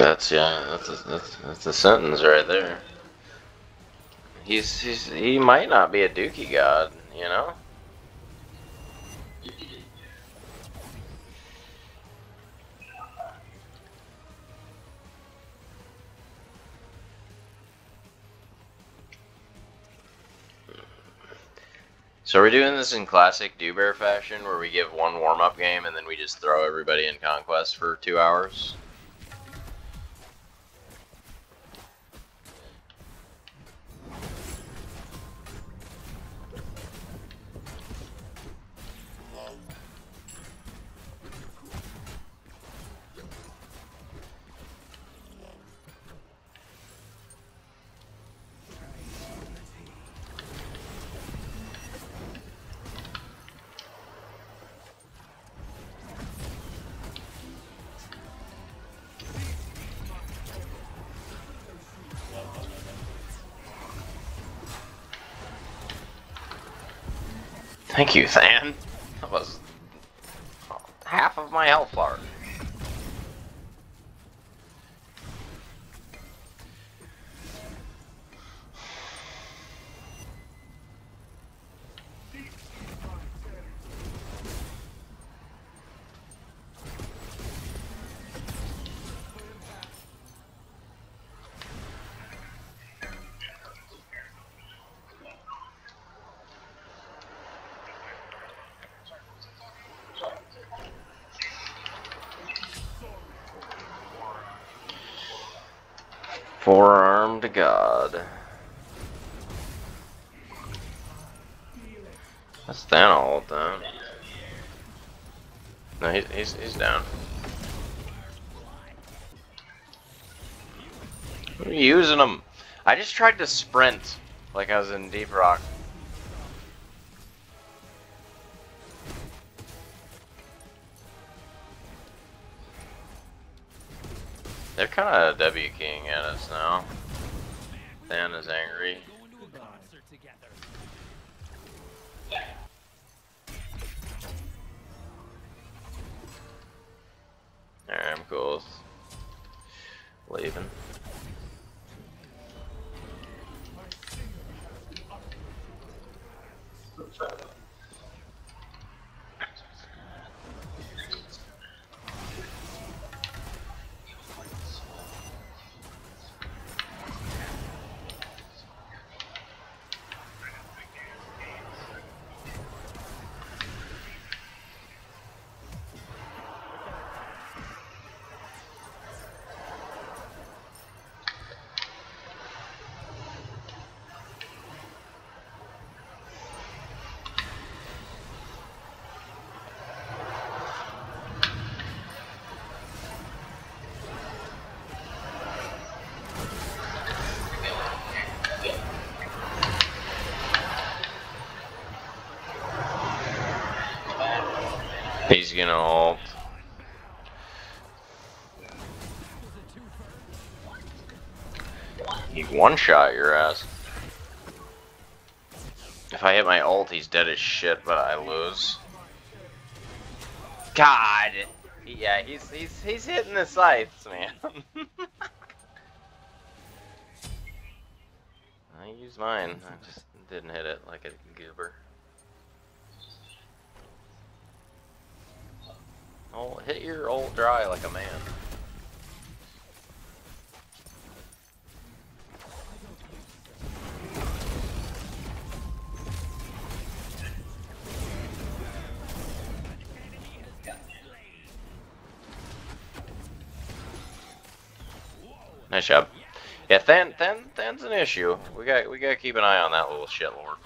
That's yeah. That's a, that's that's a sentence right there. He's he's he might not be a Dookie god, you know. So we're doing this in classic Bear fashion, where we give one warm-up game and then we just throw everybody in Conquest for two hours. Thank you, Than. That was half of my health bar. Forearmed God. That's Than all down. No, he's, he's, he's down. You using him? I just tried to sprint like I was in Deep Rock. They're kind of W king at us now. Is angry. Alright, I'm cool. Leaving. He's gonna ult. He one shot your ass. If I hit my ult, he's dead as shit, but I lose. God! Yeah, he's he's he's hitting the sights, man. I used mine. I just didn't hit it like a goober. Oh, hit your old dry like a man. Nice job. Yeah, Than, Than, Than's an issue. We got we got to keep an eye on that little shit lord.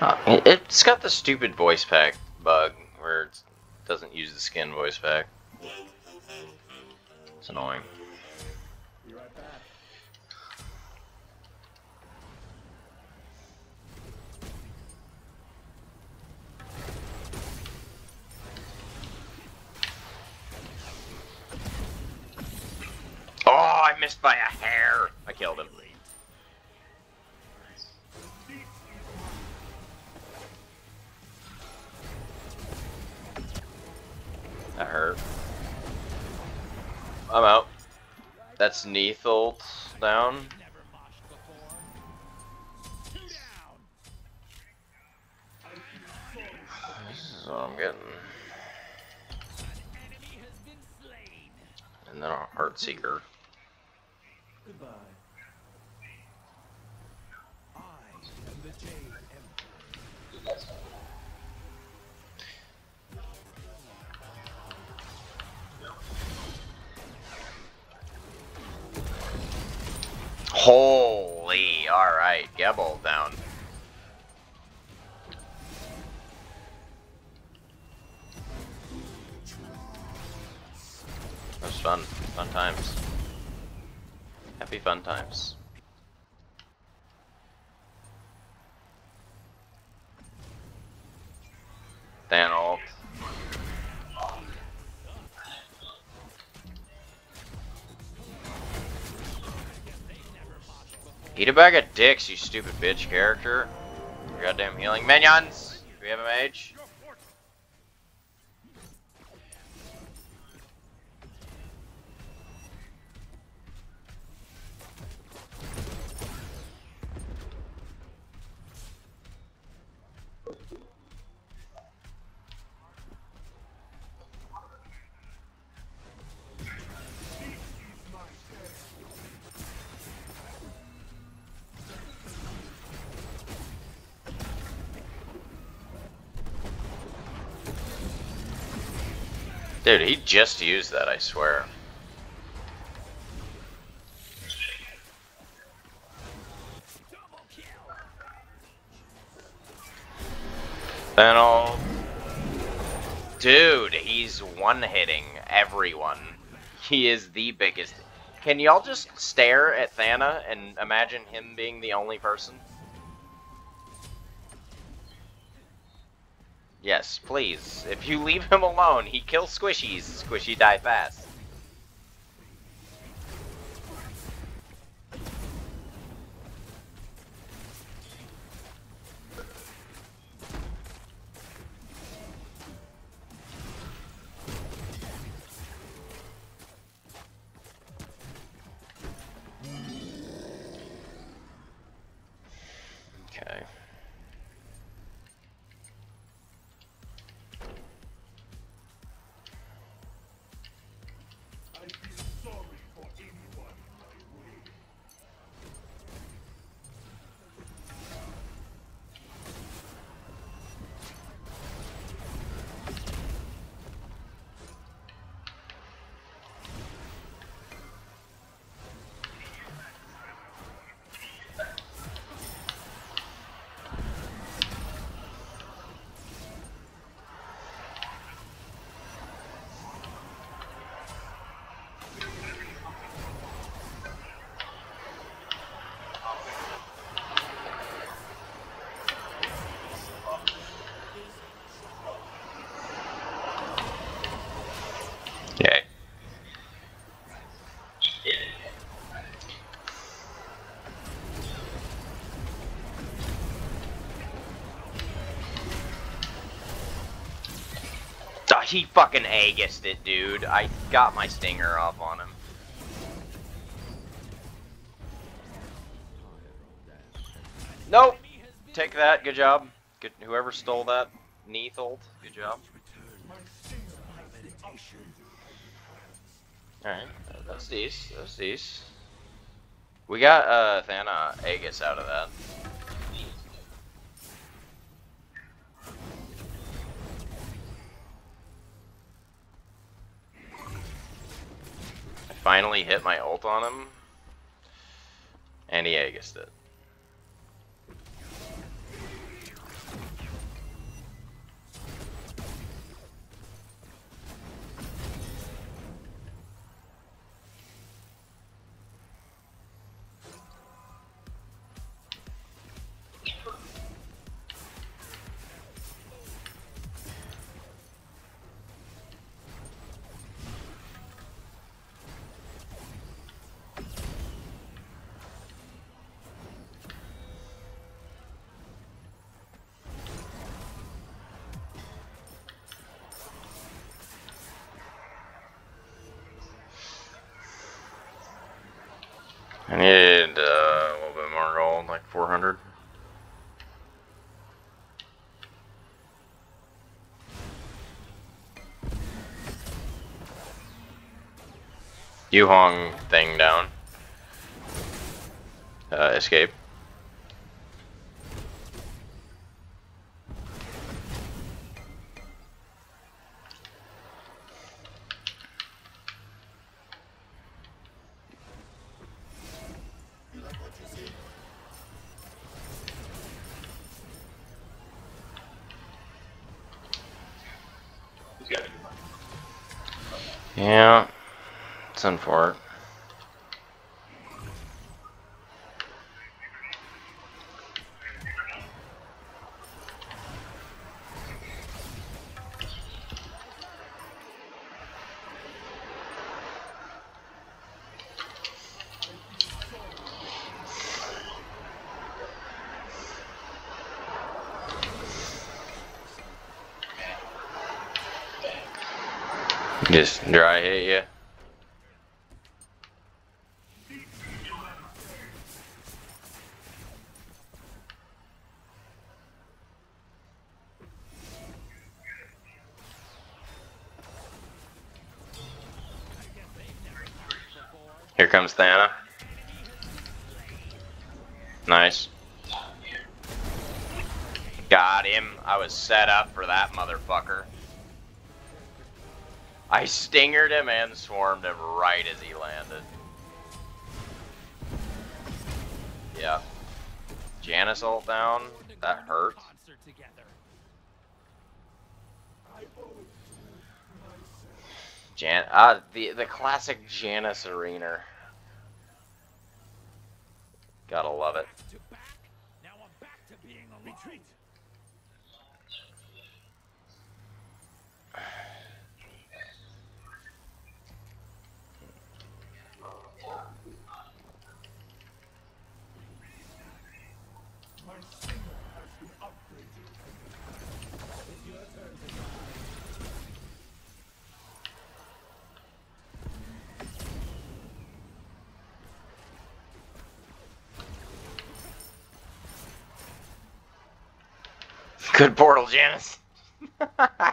Uh, it- it's got the stupid voice pack bug where it doesn't use the skin voice pack. It's annoying. I'm out. That's Neith ult down. This is what I'm getting. And then a Heartseeker. Alright, Geb ult down. Eat a bag of dicks, you stupid bitch character. Goddamn healing minions. Do we have a mage? Dude, he just used that, I swear. Fennel. Dude, he's one-hitting everyone. He is the biggest. Can y'all just stare at Thana and imagine him being the only person? Yes, please. If you leave him alone, he kills squishies. Squishy die fast. He fucking Aegis it, dude. I got my stinger off on him. Nope. Take that. Good job. Good. Whoever stole that, Neethold. Good job. Alright, that's these. That's these. We got uh Thana Aegis out of that. Finally hit my ult on him. And he Aegised it. I need uh, a little bit more gold, like 400. Yu Huang thing down. Uh, escape. Yeah, it's unfortunate. Just dry hit you. Here comes Thana. Nice. Got him. I was set up for that motherfucker. I stingered him and swarmed him right as he landed. Yeah. Janus ult down. That hurt. Jan uh the the classic Janus arena. Gotta love it. Retreat. My signal has been upgraded. It's your turn to die. Good portal, Janus.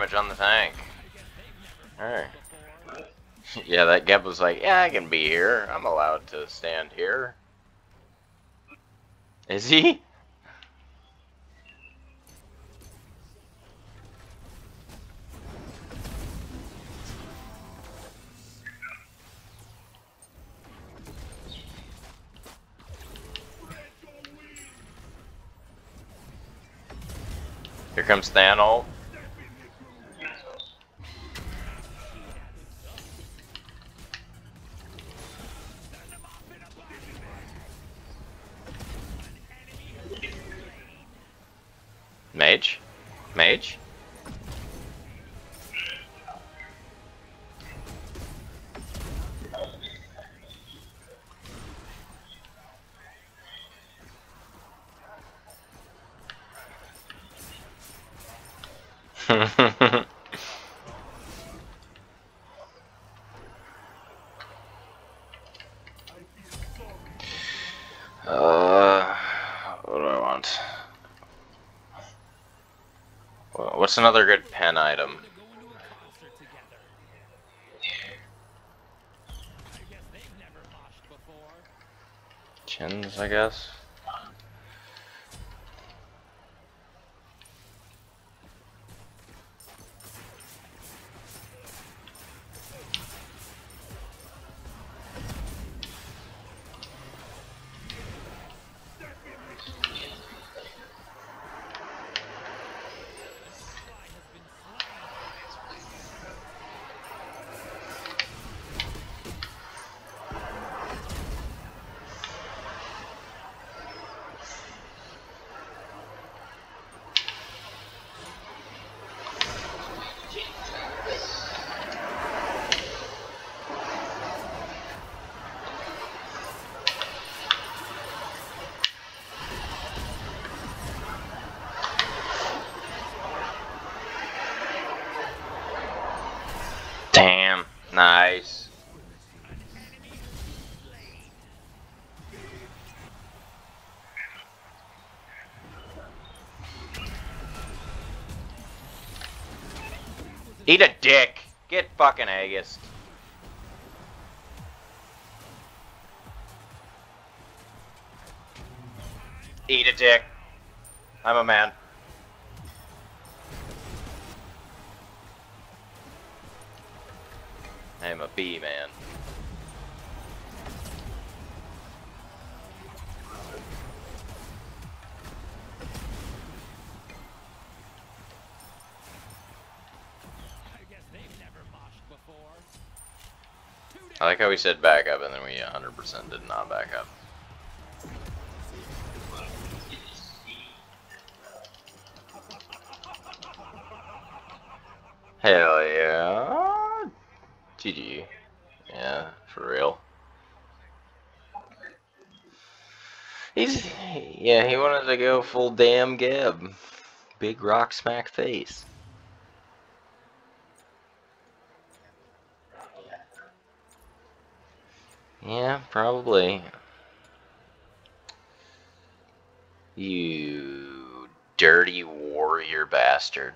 damage on the tank. Alright. Yeah, that Geb was like, yeah, I can be here. I'm allowed to stand here. Is he? Here comes Thanol. uh, what do I want? What's another good pen item? Chins, I guess. Nice. Eat a dick. Get fucking Aegis. Eat a dick. I'm a man. I am a bee man. I guess they've never moshed before. I like how we said back up and then we 100% did not back up. Hell. GG. Yeah, for real. He's, yeah, he wanted to go full damn Geb. Big rock smack face. Yeah, probably. You dirty warrior bastard.